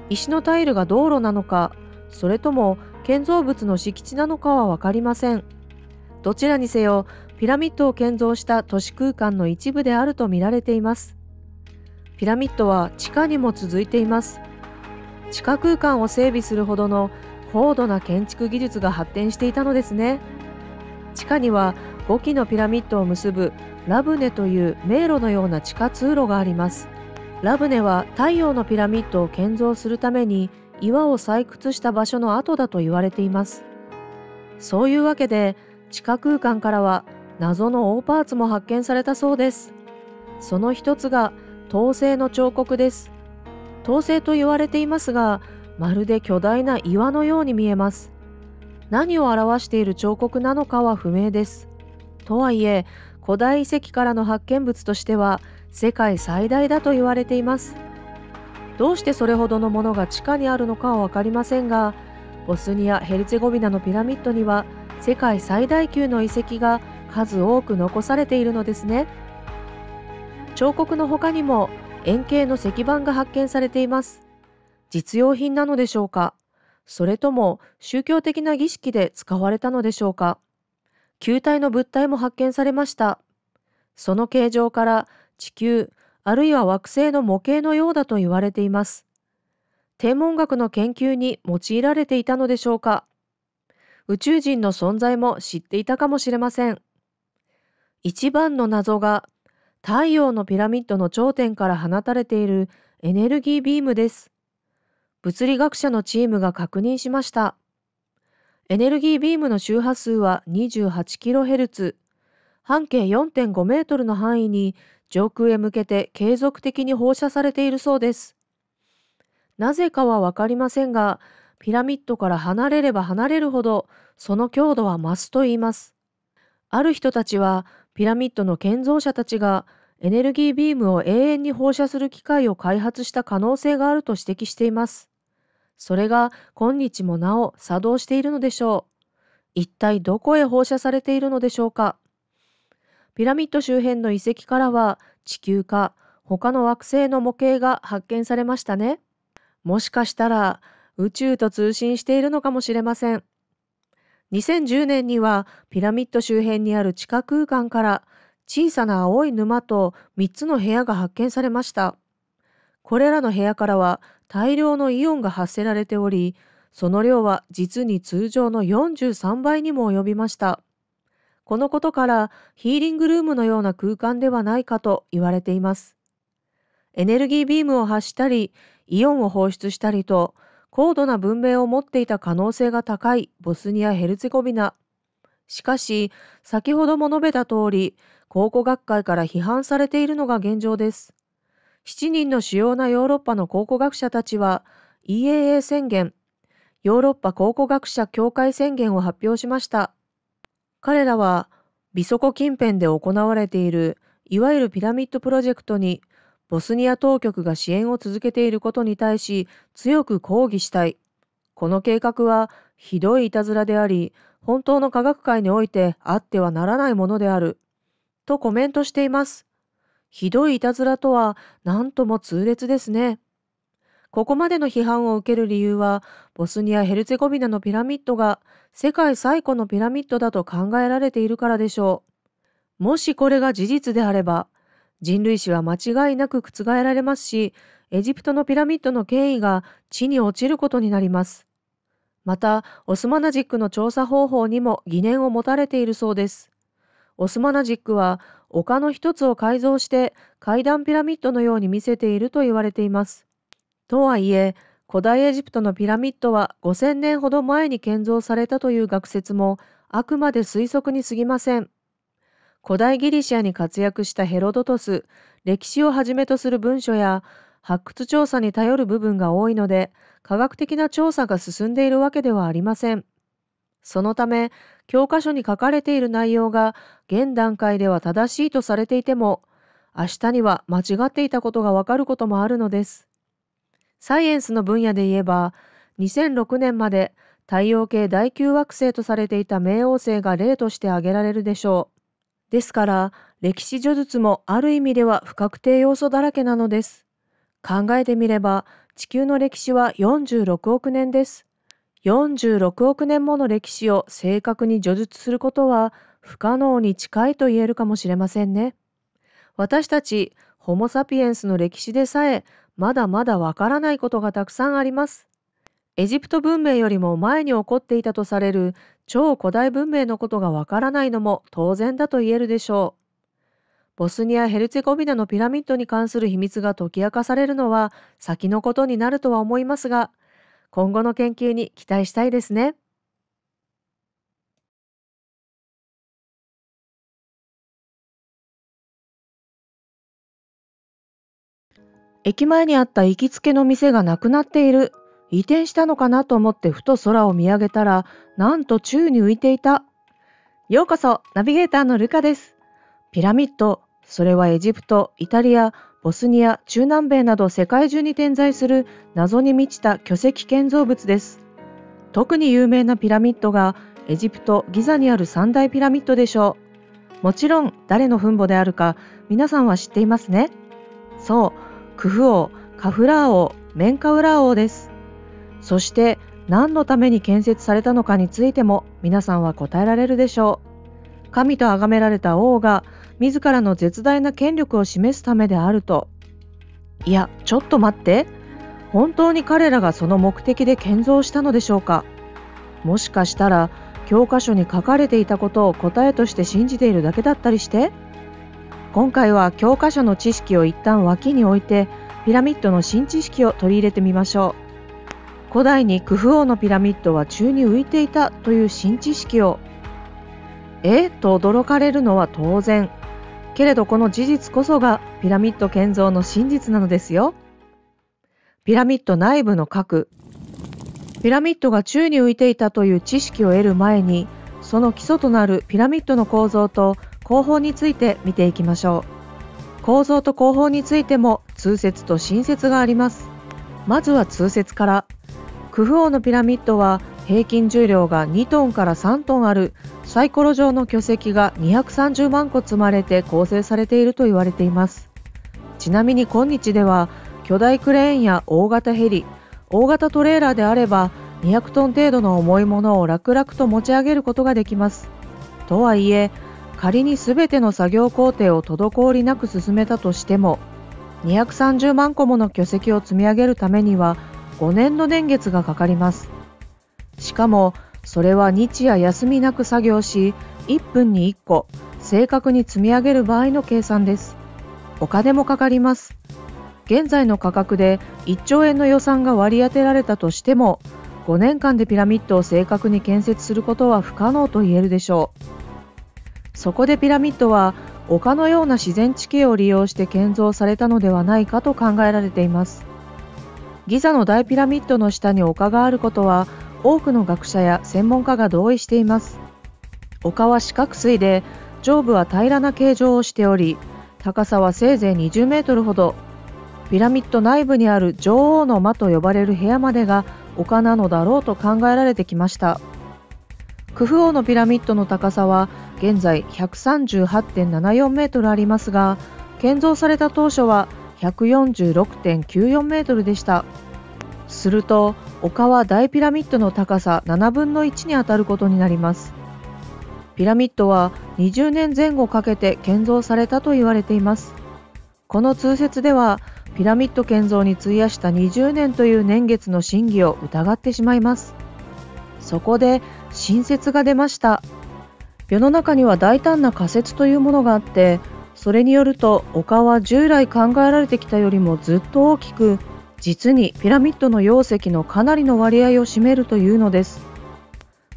石のタイルが道路なのか、それとも建造物の敷地なのかは分かりません。どちらにせよ、ピラミッドを建造した都市空間の一部であると見られています。ピラミッドは地下にも続いています。地下空間を整備するほどの高度な建築技術が発展していたのですね地下には5基のピラミッドを結ぶラブネという迷路のような地下通路がありますラブネは太陽のピラミッドを建造するために岩を採掘した場所の跡だと言われています。そういうわけで地下空間からは謎の大パーツも発見されたそうです。その一つが銅製の彫刻です。銅製と言われていますがまるで巨大な岩のように見えます。何を表している彫刻なのかは不明です。とはいえ古代遺跡からの発見物としては世界最大だと言われています。どうしてそれほどのものが地下にあるのかは分かりませんがボスニア・ヘルツェゴビナのピラミッドには世界最大級の遺跡が数多く残されているのですね。彫刻の他にも円形の石板が発見されています。実用品なのでしょうか？それとも宗教的な儀式で使われたのでしょうか？球体の物体も発見されました。その形状から地球あるいは惑星の模型のようだと言われています。天文学の研究に用いられていたのでしょうか。宇宙人の存在も知っていたかもしれません。一番の謎が太陽のピラミッドの頂点から放たれているエネルギービームです。物理学者のチームが確認しました。エネルギービームの周波数は 28kHz 半径4.5メートルの範囲に上空へ向けて継続的に放射されているそうです。なぜかはわかりませんが、ピラミッドから離れれば離れるほどその強度は増すと言います。ある人たちはピラミッドの建造者たちがエネルギービームを永遠に放射する機械を開発した可能性があると指摘しています。それが今日もなお作動しているのでしょう。一体どこへ放射されているのでしょうか。ピラミッド周辺の遺跡からは地球か他の惑星の模型が発見されましたね。もしかしたら宇宙と通信しているのかもしれません。2010年にはピラミッド周辺にある地下空間から小さな青い沼と3つの部屋が発見されました。これらの部屋からは大量のイオンが発せられており、その量は実に通常の43倍にも及びました。このことからヒーリングルームのような空間ではないかと言われています。エネルギービームを発したり、イオンを放出したりと、高度な文明を持っていた可能性が高いボスニア・ヘルツェゴビナ。しかし、先ほども述べた通り、考古学会から批判されているのが現状です。7人の主要なヨーロッパの考古学者たちは、EAA 宣言、ヨーロッパ考古学者協会宣言を発表しました。彼らは、ビソコ近辺で行われている、いわゆるピラミッドプロジェクトに、ボスニア当局が支援を続けていることに対し、強く抗議したい。この計画は、ひどいいたずらであり、本当の科学界においてあってはならないものである。とコメントしています。ひどいいたずらとは、何とも痛烈ですね。ここまでの批判を受ける理由は、ボスニア・ヘルツェゴビナのピラミッドが世界最古のピラミッドだと考えられているからでしょう。もしこれが事実であれば、人類史は間違いなく覆られますし、エジプトのピラミッドの権威が地に落ちることになります。また、オスマナジックの調査方法にも疑念を持たれているそうです。オスマナジックは丘の一つを改造して階段ピラミッドのように見せていると言われています。とはいえ、古代エジプトのピラミッドは5000年ほど前に建造されたという学説もあくまで推測に過ぎません。古代ギリシアに活躍したヘロドトス、歴史をはじめとする文書や発掘調査に頼る部分が多いので、科学的な調査が進んでいるわけではありません。そのため、教科書に書かれている内容が現段階では正しいとされていても、明日には間違っていたことがわかることもあるのです。サイエンスの分野で言えば、2006年まで太陽系第9惑星とされていた冥王星が例として挙げられるでしょう。ですから、歴史叙述もある意味では不確定要素だらけなのです。考えてみれば、地球の歴史は46億年です。46億年もの歴史を正確に叙述することは不可能に近いと言えるかもしれませんね。私たちホモ・サピエンスの歴史でさえまだまだわからないことがたくさんあります。エジプト文明よりも前に起こっていたとされる超古代文明のことがわからないのも当然だと言えるでしょう。ボスニア・ヘルツェゴビナのピラミッドに関する秘密が解き明かされるのは先のことになるとは思いますが、今後の研究に期待したいですね。駅前にあった行きつけの店がなくなっている。移転したのかなと思ってふと空を見上げたら、なんと宙に浮いていた。ようこそ、ナビゲーターのルカです。ピラミッド、それはエジプト、イタリア、ボスニア、中南米など世界中に点在する謎に満ちた巨石建造物です。特に有名なピラミッドがエジプト・ギザにある三大ピラミッドでしょう。もちろん誰の墳墓であるか皆さんは知っていますね。そう、クフ王、カフラー王、メンカウラー王です。そして何のために建設されたのかについても皆さんは答えられるでしょう。神と崇められた王が自らの絶大な権力を示すためであると。いや、ちょっと待って。本当に彼らがその目的で建造したのでしょうかもしかしたら教科書に書かれていたことを答えとして信じているだけだったりして今回は教科書の知識を一旦脇に置いてピラミッドの新知識を取り入れてみましょう。古代にクフ王のピラミッドは宙に浮いていたという新知識を。え？と驚かれるのは当然。けれどこの事実こそがピラミッド建造の真実なのですよ。ピラミッド内部の核。ピラミッドが宙に浮いていたという知識を得る前にその基礎となるピラミッドの構造と工法について見ていきましょう。構造と工法についても通説と新説があります。まずは通説から。クフ王のピラミッドは平均重量が2トンから3トンあるサイコロ状の巨石が230万個積まれて構成されていると言われています。ちなみに今日では巨大クレーンや大型ヘリ、大型トレーラーであれば200トン程度の重いものを楽々と持ち上げることができます。とはいえ、仮に全ての作業工程を滞りなく進めたとしても230万個もの巨石を積み上げるためには5年の年月がかかります。しかもそれは日夜休みなく作業し1分に1個正確に積み上げる場合の計算です。お金もかかります。現在の価格で1兆円の予算が割り当てられたとしても5年間でピラミッドを正確に建設することは不可能と言えるでしょう。そこでピラミッドは丘のような自然地形を利用して建造されたのではないかと考えられています。ギザの大ピラミッドの下に丘があることは多くの学者や専門家が同意しています。丘は四角錐で上部は平らな形状をしており高さはせいぜい20メートルほど。ピラミッド内部にある女王の間と呼ばれる部屋までが丘なのだろうと考えられてきました。クフ王のピラミッドの高さは現在138.74メートルありますが建造された当初は146.94メートルでした。すると丘は大ピラミッドの高さ7分の1にあたることになります。ピラミッドは20年前後かけて建造されたと言われています。この通説ではピラミッド建造に費やした20年という年月の真偽を疑ってしまいます。そこで新説が出ました。世の中には大胆な仮説というものがあってそれによると丘は従来考えられてきたよりもずっと大きく実にピラミッドの容積のかなりの割合を占めるというのです。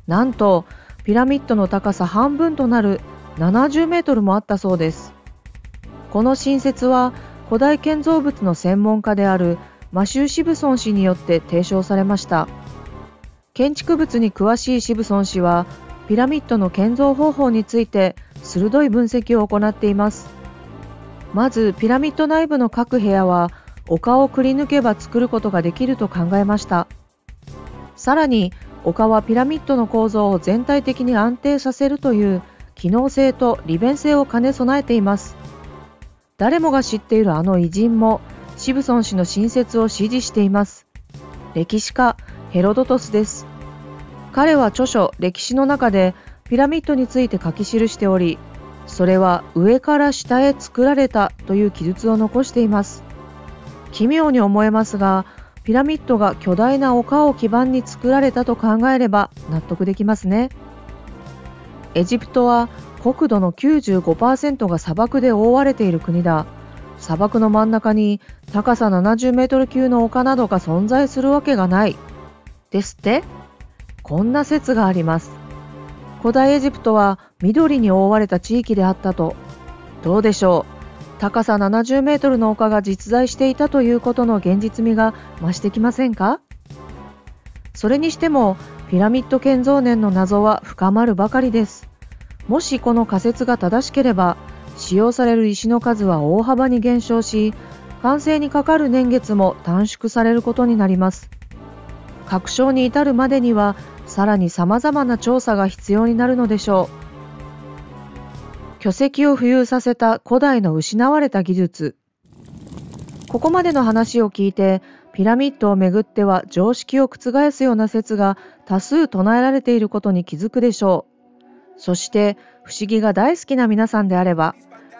なんとピラミッドの高さ半分となる70メートルもあったそうです。この新説は古代建造物の専門家であるマシュー・シブソン氏によって提唱されました。建築物に詳しいシブソン氏はピラミッドの建造方法について鋭い分析を行っています。まずピラミッド内部の各部屋は丘をくり抜けば作ることができると考えました。さらに丘はピラミッドの構造を全体的に安定させるという機能性と利便性を兼ね備えています。誰もが知っているあの偉人もシブソン氏の新説を支持しています。歴史家ヘロドトスです彼は著書歴史の中でピラミッドについて書き記しておりそれは上から下へ作られたという記述を残しています奇妙に思えますがピラミッドが巨大な丘を基盤に作られたと考えれば納得できますね。エジプトは国土の95%が砂漠で覆われている国だ。砂漠の真ん中に高さ70メートル級の丘などが存在するわけがない。ですって？こんな説があります。古代エジプトは緑に覆われた地域であったと。どうでしょう？高さ70メートルの丘が実在していたということの現実味が増してきませんか？それにしてもピラミッド建造年の謎は深まるばかりです。もしこの仮説が正しければ使用される石の数は大幅に減少し完成にかかる年月も短縮されることになります確証に至るまでにはさらに様々な調査が必要になるのでしょう。巨石を浮遊させた古代の失われた技術。ここまでの話を聞いてピラミッドをめぐっては常識を覆すような説が多数唱えられていることに気づくでしょう。そして不思議が大好きな皆さんであれば、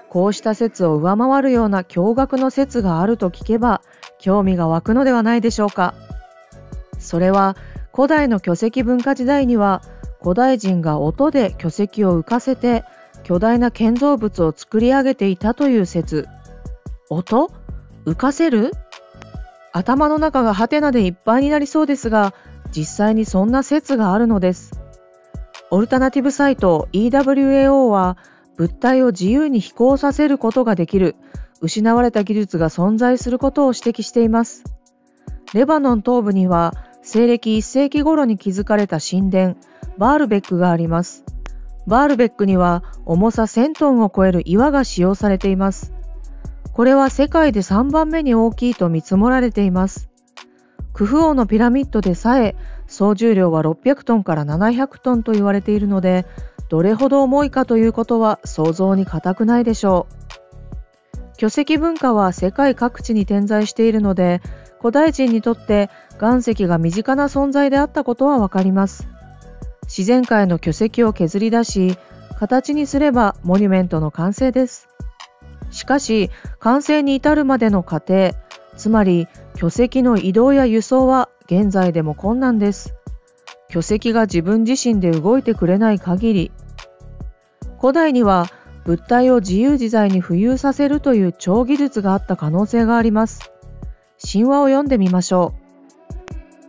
こうした説を上回るような驚愕の説があると聞けば、興味が湧くのではないでしょうか。それは、古代の巨石文化時代には、古代人が音で巨石を浮かせて、巨大な建造物を作り上げていたという説。音？浮かせる？頭の中がハテナでいっぱいになりそうですが、実際にそんな説があるのです。オルタナティブサイト EWAO は物体を自由に飛行させることができる失われた技術が存在することを指摘しています。レバノン東部には西暦1世紀頃に築かれた神殿バールベックがあります。バールベックには重さ1000トンを超える岩が使用されています。これは世界で3番目に大きいと見積もられています。クフ王のピラミッドでさえ総重量は600トンから700トンと言われているのでどれほど重いかということは想像に難くないでしょう巨石文化は世界各地に点在しているので古代人にとって岩石が身近な存在であったことはわかります自然界の巨石を削り出し形にすればモニュメントの完成ですしかし完成に至るまでの過程つまり巨石の移動や輸送は現在でも困難です。巨石が自分自身で動いてくれない限り、古代には物体を自由自在に浮遊させるという超技術があった可能性があります。神話を読んでみましょう。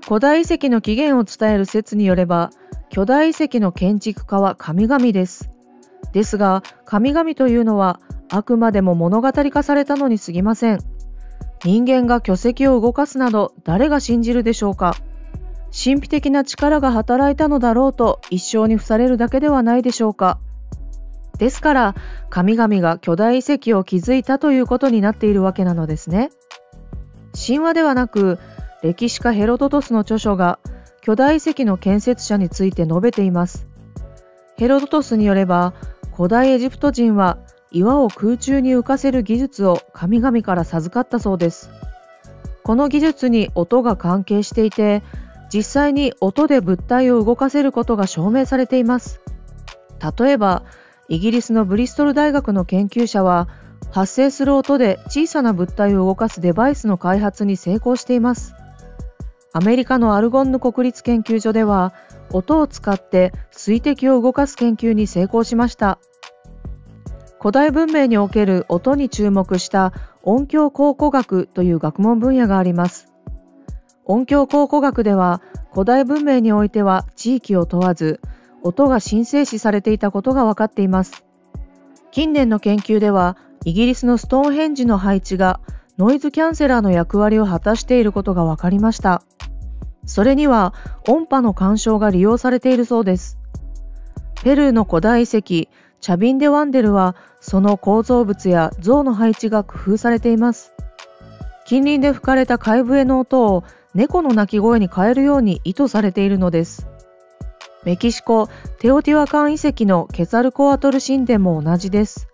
古代遺跡の起源を伝える説によれば、巨大遺跡の建築家は神々です。ですが、神々というのはあくまでも物語化されたのに過ぎません。人間が巨石を動かすなど誰が信じるでしょうか神秘的な力が働いたのだろうと一生に付されるだけではないでしょうかですから神々が巨大遺跡を築いたということになっているわけなのですね神話ではなく歴史家ヘロドトスの著書が巨大遺跡の建設者について述べていますヘロドトスによれば古代エジプト人は岩を空中に浮かせる技術を神々から授かったそうです。この技術に音が関係していて、実際に音で物体を動かせることが証明されています。例えば、イギリスのブリストル大学の研究者は、発生する音で小さな物体を動かすデバイスの開発に成功しています。アメリカのアルゴンヌ国立研究所では、音を使って水滴を動かす研究に成功しました。古代文明における音に注目した音響考古学という学問分野があります。音響考古学では古代文明においては地域を問わず音が神聖視されていたことが分かっています。近年の研究ではイギリスのストーンヘンジの配置がノイズキャンセラーの役割を果たしていることが分かりました。それには音波の干渉が利用されているそうです。ペルーの古代遺跡チャビンデ・ワンデルはその構造物や像の配置が工夫されています。近隣で吹かれた怪笛の音を猫の鳴き声に変えるように意図されているのです。メキシコ・テオティワカン遺跡のケザルコアトル神殿も同じです。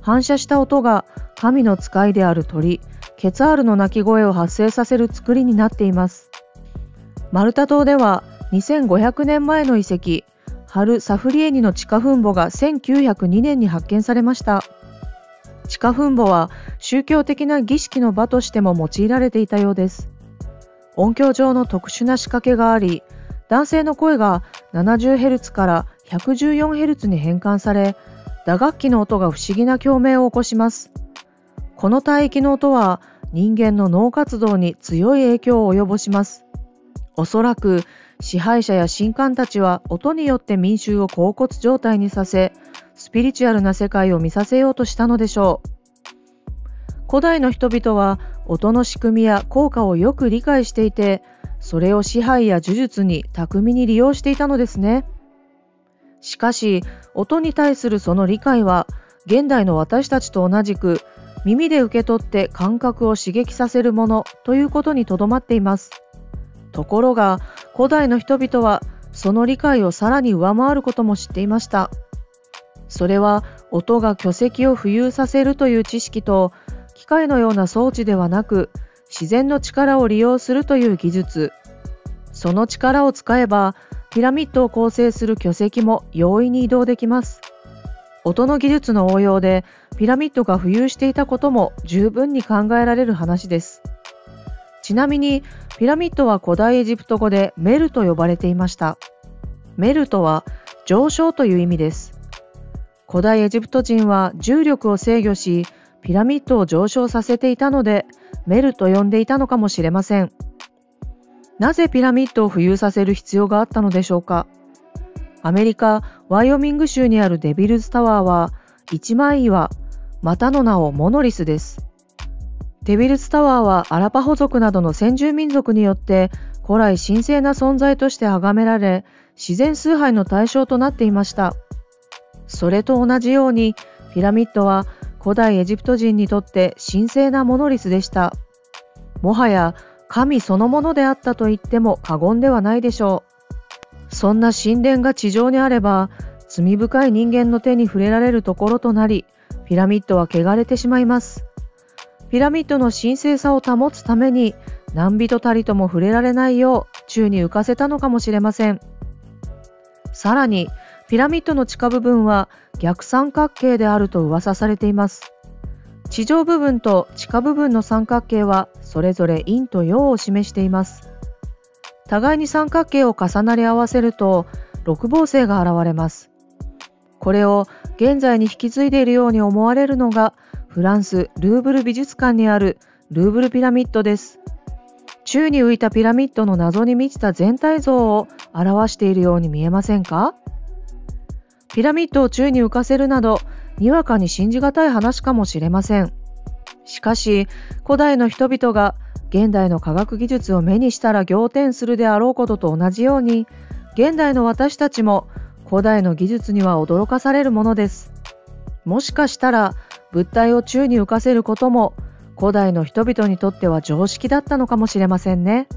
反射した音が神の使いである鳥、ケツァールの鳴き声を発生させる作りになっています。マルタ島では2500年前の遺跡、ハル・サフリエニの地下墳墓が1902年に発見されました。地下墳墓は宗教的な儀式の場としても用いられていたようです。音響上の特殊な仕掛けがあり男性の声が 70Hz から 114Hz に変換され打楽器の音が不思議な共鳴を起こしますこの帯域の音は人間の脳活動に強い影響を及ぼします。おそらく支配者や神官たちは音によって民衆を恍惚状態にさせスピリチュアルな世界を見させようとしたのでしょう。古代の人々は音の仕組みや効果をよく理解していてそれを支配や呪術に巧みに利用していたのですね。しかし音に対するその理解は現代の私たちと同じく耳で受け取って感覚を刺激させるものということにとどまっています。ところが古代の人々はその理解をさらに上回ることも知っていました。それは音が巨石を浮遊させるという知識と機械のような装置ではなく自然の力を利用するという技術。その力を使えばピラミッドを構成する巨石も容易に移動できます。音の技術の応用でピラミッドが浮遊していたことも十分に考えられる話です。ちなみにピラミッドは古代エジプト語でメルと呼ばれていました。メルとは上昇という意味です。古代エジプト人は重力を制御しピラミッドを上昇させていたのでメルと呼んでいたのかもしれません。なぜピラミッドを浮遊させる必要があったのでしょうか？アメリカ・ワイオミング州にあるデビルズタワーは一枚岩またの名をモノリスですデビルズタワーはアラパホ族などの先住民族によって古来神聖な存在として崇められ自然崇拝の対象となっていましたそれと同じようにピラミッドは古代エジプト人にとって神聖なモノリスでした。もはや神そのものであったと言っても過言ではないでしょう。そんな神殿が地上にあれば、罪深い人間の手に触れられるところとなり、ピラミッドは汚れてしまいます。ピラミッドの神聖さを保つために、何人たりとも触れられないよう宙に浮かせたのかもしれません。さらに、ピラミッドの地下部分は逆三角形であると噂されています。地上部分と地下部分の三角形はそれぞれ陰と陽を示しています。互いに三角形を重なり合わせると六芒星が現れます。これを現在に引き継いでいるように思われるのがフランス・ルーブル美術館にあるルーブルピラミッドです。宙に浮いたピラミッドの謎に満ちた全体像を表しているように見えませんか？ピラミッドを宙に浮かせるなど、にわかに信じがたい話かもしれません。しかし、古代の人々が現代の科学技術を目にしたら仰天するであろうことと同じように、現代の私たちも古代の技術には驚かされるものです。もしかしたら物体を宙に浮かせることも古代の人々にとっては常識だったのかもしれませんね。